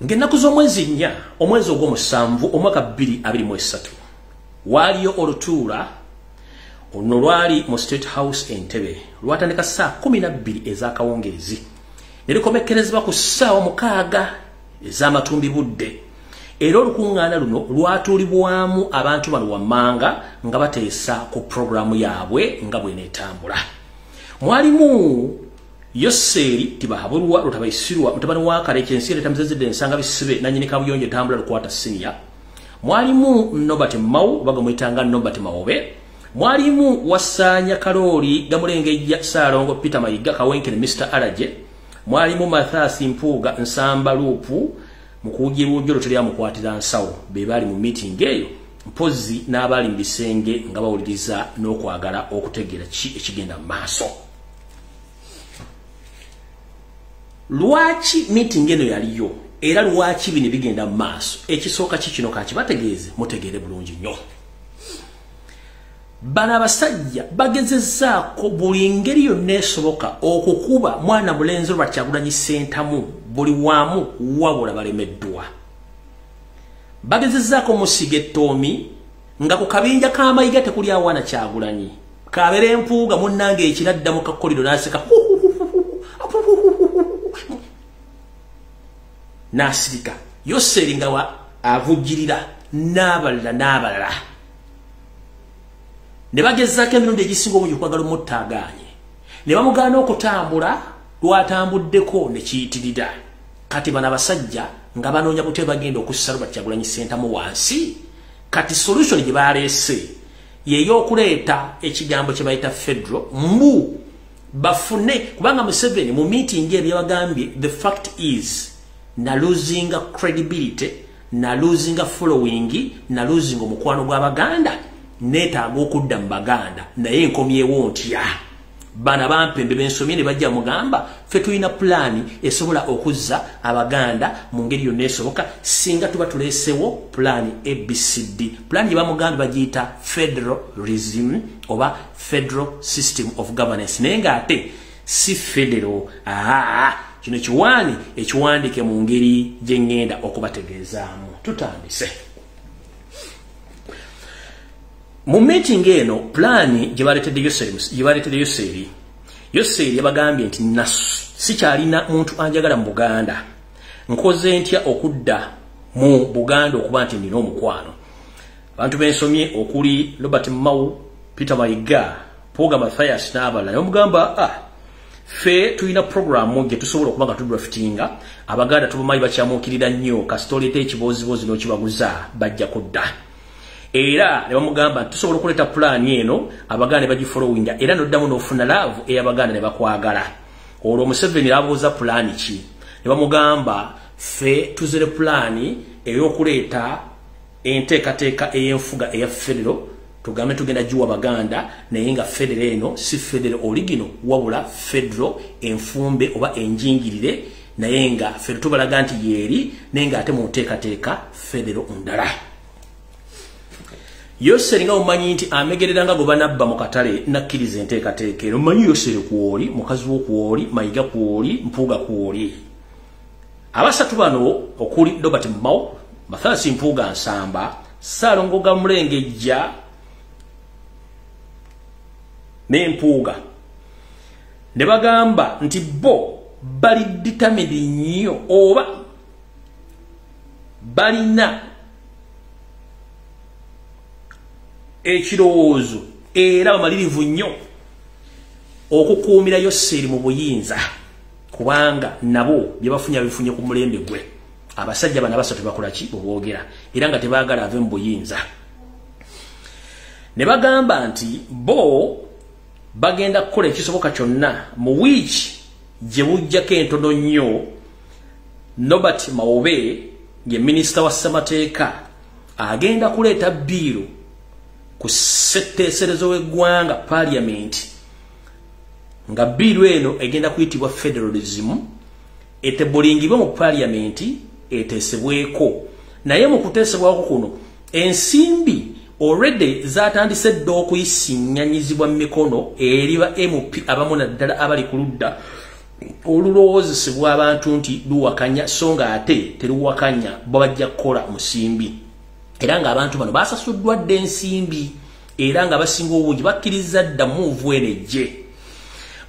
ng'ennaku z'omwezi nnya omwezi ogw'omusanvu omwaka 223 waaliyo olutuula ono lwali mu state house entebe lwatandika saa 12 ez'akawungeezi. Ne likomekkerezebwa ku ssaawa mukaaga ez'amatumbi budde. Era olukuŋŋaana luno lwatuulibwamu abantu bano wammanga nga bateesa ku puroguramu yaabwe nga bweneetambula mwalimu yoseeri tibahabulwa lutabaisirwa mutabani wa kale ekyensi ereeta muzezedde ensanga bisibe nanyini kabuyonjo etambula lukwata sinia mwalimu nobert mau oba gamuyitanga nobert mawobe mwalimu wasaanya kalooli gamulengejja saalongo peter mayiga kawenkene mr araje. Mwalimu mathasi mpuuga nsamba luupu mukuwujirwa ojjolo teryamukwatira nsawo be baali mu miitingi eyo. Mpozi n'abaali mu bisenge nga bawuliriza n'okwagala okutegeera ki ekigenda mu maaso lwaki meeting eno yaliyo? Era lwaki bino bigenda mu maaso? Ekisooka kikino kakibategeeze mutegeere bulungi nnyo. Bano abasajja bagezezzaako buli ngeri yonna esoboka okukuba mwana mulenzi lwa kyagulanyi sentamu buli waamu wabula balemeddwa. Bagezezzaako musiga ettoomi nga ku kabinja k'amayiga tekuli awaana kyagulanyi. Kabera empuuga munnange ekiradda mu kakkoliro n'aseka n'asirika. Yoseeri nga avujjirira n'abalala n'abalala. Ne bagezaako emirundi egisinga omungi okwagala omuttaagaanye ne bamugaana okutambula lwatambuddeko ne kiyitirira. Kati bano abasajja nga banoonya butya bagenda okussa Robert Kyagulanyi Ssentamu wansi kati solution gye baleese yeey'okuleeta ekigambo kye bayita federal mbu bafune kubanga Museveni mu meeting eyo yabagambye the fact is na losing credibility na losing following na losing omukwano gw'abaganda neetaaga okudda mu baganda naye nkomyewo ntya bana bampembe bensomye ne bajja mugamba ffe tulina pulaani esobola okuzza abaganda mu ngeri yonna esoboka singa tuba tuleesewo pulaani abcd pulaani gye bamugambe bagiyita federalism oba federal system of governance. Naye ng'ate si federo aa kino kiwaani ekiwandiike mu ngeri gye ŋŋenda okubategeezaamu. Tutandise. Mu meeting eno pulaani gye baleetedde yoseeri yoseeri yabagambye nti sikyalina muntu anjagala mu buganda. Nkoze ntya okudda mu buganda okuba nti nina omukwano? Abantu bensomye okuli robert mau peter mayiga poga mathias n'abalala. Nomugamba ah, fe tulina programu gye tusobola okuba nga tudwafitinga abaganda tubamanyi bakyamuukirira nnyo kasitoleeta ekibozibozi n'okibaguza bajja kudda. Era ne bamugamba tusobola okuleeta pulaani eno abaganda ne bagifolowinga era noddamu n'ofuna laavu ey'abaganda ne bakwagala. Olwo omuseveni laabuuza pulaani ki? Ne bamugamba ffe tuzire pulaani ey'okuleeta enteekateeka ey'enfuga eya federo tugambe tugenda giwa baganda naye nga federo eno si federo oligino wabula federo enfumbe oba enjingirire naye nga federo tubalaga nti yeeri naye ngaate mu nteekateeka federo ndala. Yoseri nga mumanyi nti amegerera nga gwe banabba mu katale nakkiriza enteekateeka ero mumanyi yoseri kwoli mukazi wo kwoli mayiga kwoli mpuuga kwoli abasatu bano okuli robert mao mathasi mpuuga nsamba saalongoga mulengejja n'empuuga. Ne bagamba nti bo bali determined nnyo oba balina ekirowoozo era bamalirivu nnyo okukuumira yoseeri mu buyinza. Kubanga nabo bye bafunye bifunye ku mulembe gwe. Abasajja bana basatu bakola ki? Bweboogera era nga tebaagala ave mu buyinza. Ne bagamba nti bo bagenda kukola ekisoboka kyonna mu wiiki gye bujjako entono nnyo nobert mawobe ye minisita wa ssemateeka agenda kuleeta bbiiro ku ssetteeserezo w'eggwanga paliamenti nga bbiiro eno egenda kuyitibwa federalism etebulingibwe mu paliamenti eteesebweko. Naye mu kuteesebwako kuno ensimbi already zatandise dda okuyisiŋŋanyizibwa mu mikono eri ba mp abamu naddala abali ku ludda. Olulowoozesebwa abantu nti luwakanya so nga ate teruwakanya babajja kukola musimbi. Era ngaabantu bano basasuddwa dde ensimbi era nga basinga obungi bakkiriza dda muuvu enejje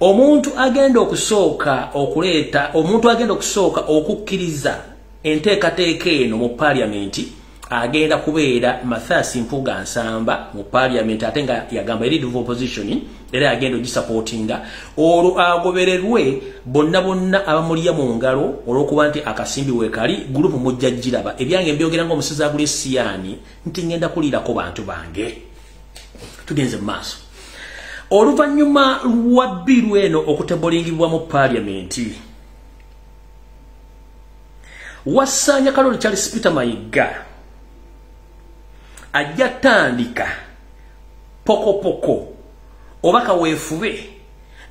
omuntu agenda okusooka okuleeta omuntu agenda okusooka okukkiriza enteekateeka eno mu paliamenti agenda kubeera Mathias Mpuga Nsamba mu parliament ate nga yagamba leader of opposition era yagenda ogisupportinga. Olwo agobererwe bonna bonna abamuliya mu ngalo olw'okuba nti akasimbi weekali gurupu mujja giraba ebyange mbyogera ng'omusizi agula esiyaani nti ngenda kuliirako bantu bange. Tugenze mu maaso. Oluvannyuma lwa bbiru eno okutebolingibwa mu paliamenti wassanya kaloli charles peter mayiga ajja tandika pokopoko oba kaweefube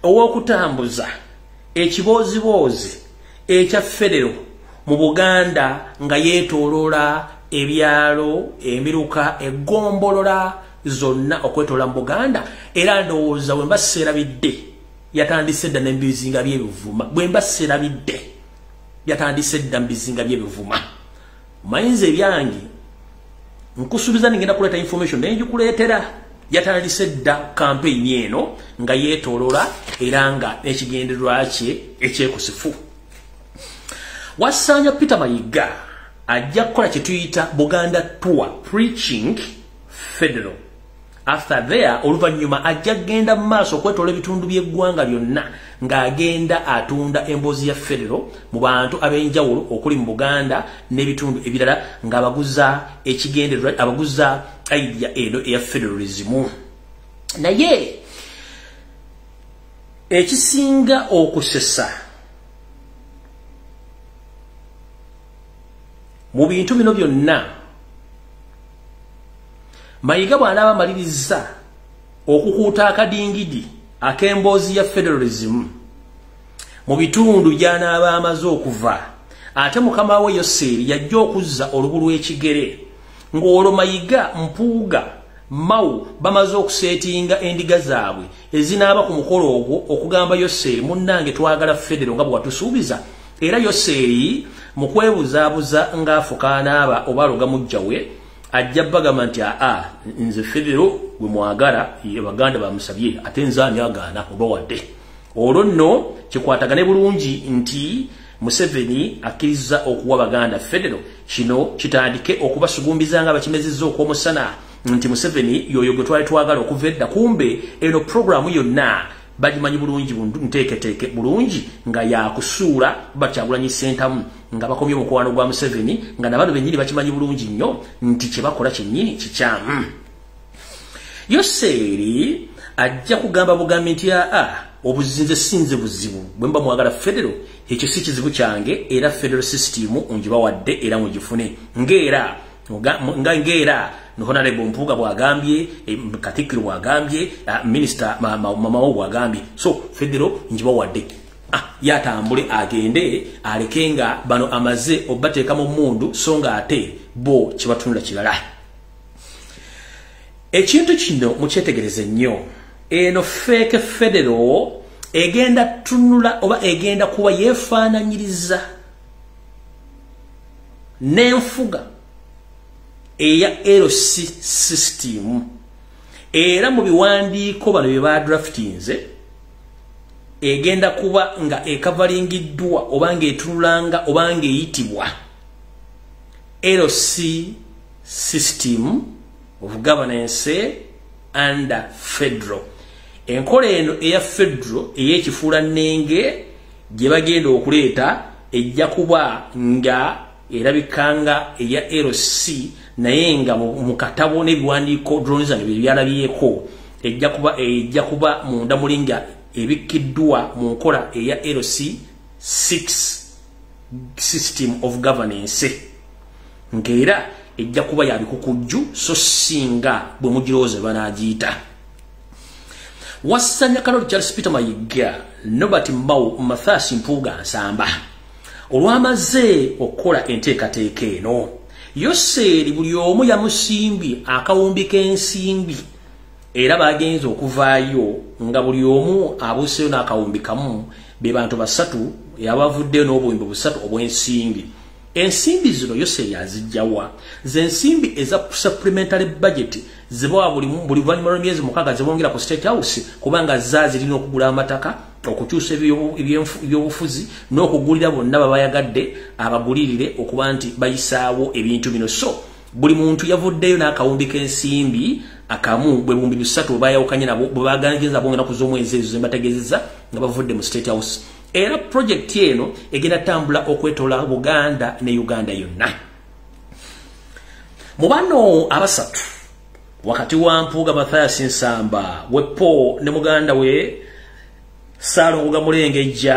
ow'okutambuza ekiboozibozi ekya federo mu buganda nga yeetoolola ebyalo emiruka egombolola zonna okwetoola mu buganda. Era ndowooza bwe mbaseerabidde yatandise edda nemubizinga byebivuma bwe mbaseerabidde yatandise edda mu bizinga byebivuma mayinza ebyange nkusubiza ningenda kuleta information naye njikuleetera yatandise dda kampeyini eno nga yeetoolola era nga ekigendererwa kye ekyekusifu. Wasaanya peter mayiga ajja kukola kye tuyita buganda tour preaching federal after there oluvannyuma ajja kgenda mu maaso okwetoola ebitundu by'eggwanga byonna ng'agenda atunda emboozi ya federo mu bantu ab'enjawulo okuli mu buganda n'ebitundu ebirala ng'abaguza ekigendererwa abaguza aidia eno eya federalismu naye ekisinga okusesa mu bintu bino byonna mayiga bw'anaaba amaliriza okukuuta akadingidi ak'emboozi ya federalism mu bitundu gy'anaaba amaze okuva ate mukama we yoseeri yajja okuzza olubu lw'ekigere ng'olwo mayiga mpuuga mawu bamaze okuseetinga endiga zaabwe ezinaaba ku mukolo ogwo okugamba yoseeri munnange twagala federo nga bwe watusuubiza. Era yoseeri mu kwebuzaabuza ng'afukaanaaba oba aloga mujja we ajja bagamba nti aa nze federo gwe mwagala abaganda bamusabye ate nze ani agaana oba wadde. Olwo nno kikwatagane bulungi nti museveni akkiriza okuwa baganda federo. Kino kitandike okubasugumbiza nga bakimezezza okwomusana. Nti museveni yoyo gwe twali twagala okuva edda. Kumbe eno puroguramu yonna bagimanyi bulungi nteeketeeke bulungi nga yakusuula bakyagulanyi sentamu nga bakomye omukwano gwa museveni nga nabano bennyini bakimanyi bulungi nnyo nti kyebakola kyennyini kikyamu yoseeri ajja kugamba bugambi nti aa obuzinze sinze buzibu bwe mba mwagala federo ekyo si kizibu kyange era federo system ngibawadde era mugifune ngaera nga ngaera honorable mpuga bwagambye eh, katikiro bwagambye uh, minister mamawo bwagambye. So federo ngibawadde ah, yatambule agende aleke nga bano amaze obateeka mu mundu so nga ate bo kibatunula kirala. Ekintu kino mukyetegereze nnyo. Eno feeke federo egenda tunula oba egenda kuba yefaananyiriza n'enfuga eya LC system. Era mu biwandiiko bano bye badraftinze egenda kuba nga ekavalingiddwa oba ng'etunulanga oba ng'eyitibwa LC system of governance under federal. Enkola eno eya federal ey'ekifuula nnenge gye bagenda okuleeta ejja kuba nga erabikanga eya LC naye nga mu katabo n'ebiwandiiko zange bye byalabyeko ejja kuba ejja kuba munda mulinga ebikkiddwa mu nkola eya LC 6 system of governance. Ng'era ejja kuba ya bikukujju so singa bwe mugirowooza banagiyita wassanya kaloli charles peter mayiga nobert mbawo mathasi mpuuga nsamba. Olwamaze okukola enteekateeka eno yoseeri buli omu yamusimbye akawumbi k'ensimbi. Era bagenze okuvaayo nga buli omu abuuseyo n'akawumbi kamu be bantu basatu yabavuddeyo n'obuyimbi busatu obw'ensimbi. Ensimbi zino yose yazijjawa ze nsimbi eza supplementary budget zibawa buli luvannyuma lw'emyezi mukaaga zibongera ku state house kubanga za zirina okugula amataka okukyusa ebyobufuzi n'okugulira bonna babayagadde abagulirire okuba nti bayisaawo ebintu bino. So buli muntu yavuddeyo n'akawumbi k'ensimbi akamu bwe bumbi bisatu bayawukanye nabo bwe baganiriza bo enaku z'omwezi ezo zembategeezeza nga bavudde mu state house. Era projekiti eno egenda tambula okwetola buganda ne uganda yonna. Mu bano abasatu wakati wa mpuuga mathayasi nsamba wepo ne muganda we saalongoga mulengejja